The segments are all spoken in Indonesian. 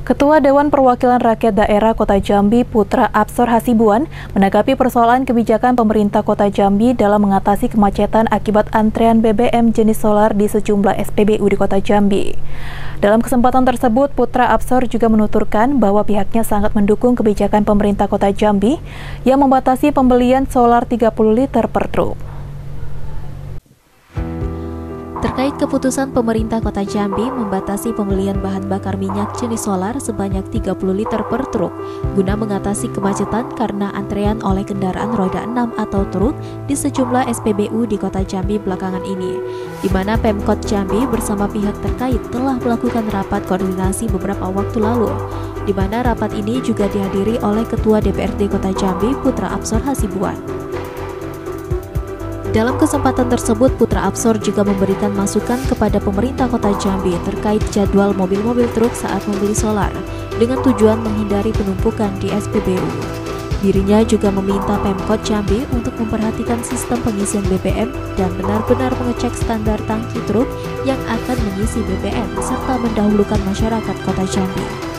Ketua Dewan Perwakilan Rakyat Daerah Kota Jambi Putra Absor Hasibuan menanggapi persoalan kebijakan pemerintah Kota Jambi dalam mengatasi kemacetan akibat antrean BBM jenis solar di sejumlah SPBU di Kota Jambi. Dalam kesempatan tersebut, Putra Absor juga menuturkan bahwa pihaknya sangat mendukung kebijakan pemerintah Kota Jambi yang membatasi pembelian solar 30 liter per truk. Terkait keputusan pemerintah kota Jambi membatasi pembelian bahan bakar minyak jenis solar sebanyak 30 liter per truk guna mengatasi kemacetan karena antrean oleh kendaraan roda 6 atau truk di sejumlah SPBU di kota Jambi belakangan ini, di mana Pemkot Jambi bersama pihak terkait telah melakukan rapat koordinasi beberapa waktu lalu, di mana rapat ini juga dihadiri oleh Ketua DPRD Kota Jambi Putra Absor Hasibuan. Dalam kesempatan tersebut, Putra Absor juga memberikan masukan kepada pemerintah kota Jambi terkait jadwal mobil-mobil truk saat membeli solar, dengan tujuan menghindari penumpukan di SPBU. Dirinya juga meminta Pemkot Jambi untuk memperhatikan sistem pengisian BBM dan benar-benar mengecek standar tangki truk yang akan mengisi BBM serta mendahulukan masyarakat kota Jambi.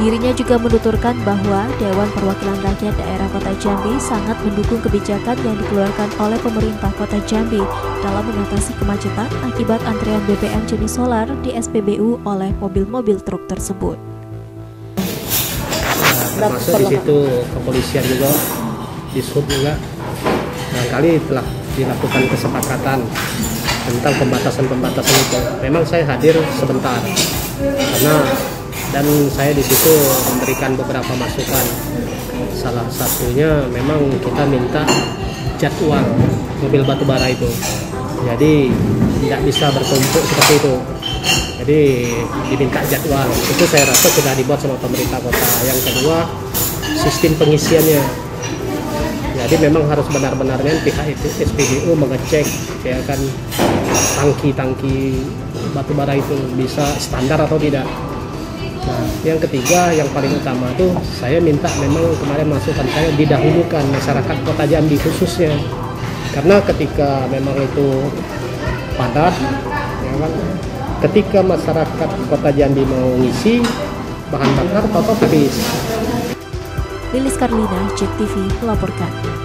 Dirinya juga menuturkan bahwa Dewan Perwakilan Rakyat Daerah Kota Jambi sangat mendukung kebijakan yang dikeluarkan oleh pemerintah Kota Jambi dalam mengatasi kemacetan akibat antrean BBM jenis solar di SPBU oleh mobil-mobil truk tersebut. termasuk di situ kepolisian juga, dishub juga, kali telah dilakukan kesepakatan tentang pembatasan-pembatasan itu. Memang saya hadir sebentar karena dan saya di situ memberikan beberapa masukan. Salah satunya memang kita minta jadwal mobil batu bara itu. Jadi tidak bisa bertumpuk seperti itu. Jadi diminta jadwal. Itu saya rasa sudah dibuat sama pemerintah kota. Yang kedua, sistem pengisiannya. Jadi memang harus benar-benarnya pihak itu SPBU mengecek ya kan tangki-tangki batu bara itu bisa standar atau tidak. Nah, yang ketiga, yang paling utama tuh saya minta memang kemarin masukan saya didahulukan masyarakat Kota Jambi khususnya. Karena ketika memang itu padat, ya kan, ketika masyarakat Kota Jambi mau ngisi bahan bakar, toto habis. Lilis Karlina, JEK TV melaporkan.